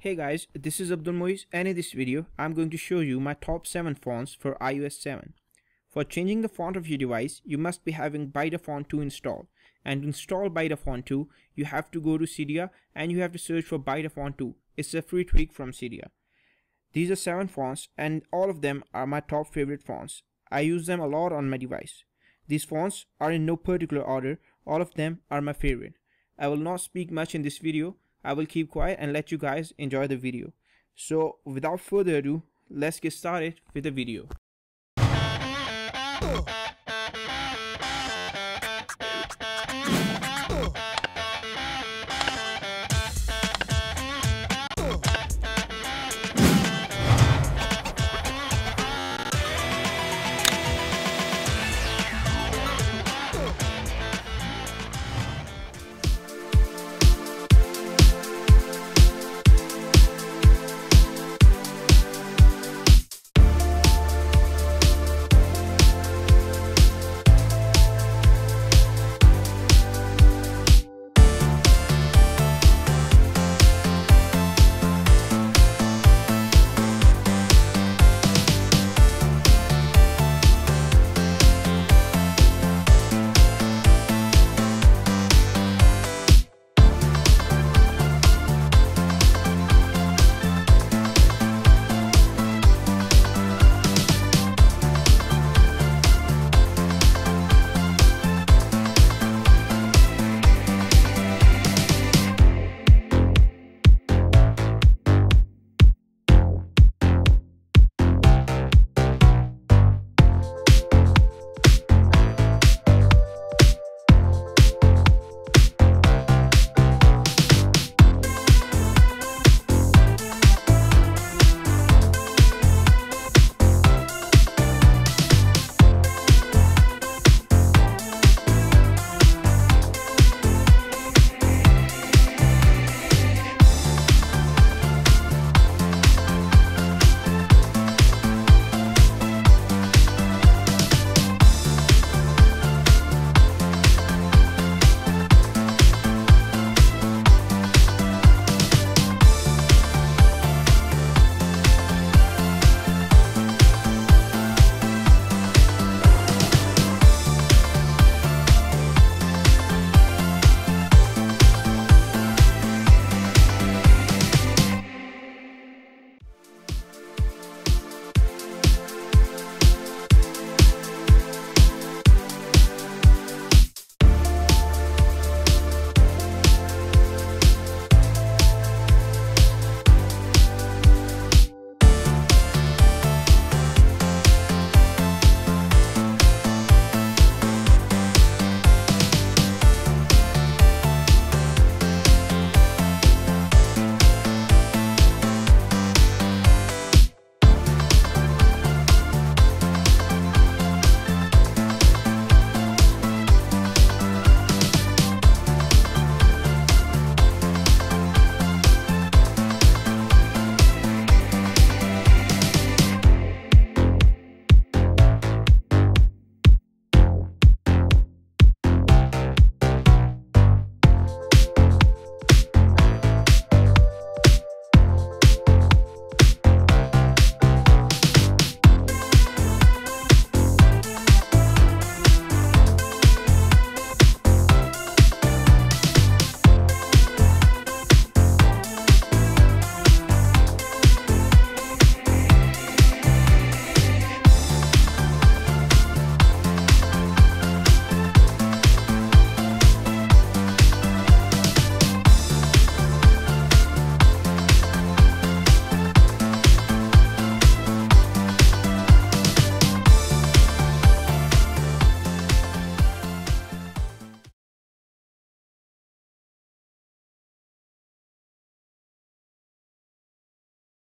Hey guys, this is Abdul Moiz and in this video I'm going to show you my top 7 fonts for iOS 7. For changing the font of your device, you must be having Font 2 installed. And to install Font 2, you have to go to Cydia and you have to search for Font 2. It's a free tweak from Cydia. These are 7 fonts and all of them are my top favorite fonts. I use them a lot on my device. These fonts are in no particular order, all of them are my favorite. I will not speak much in this video, I will keep quiet and let you guys enjoy the video. So without further ado, let's get started with the video.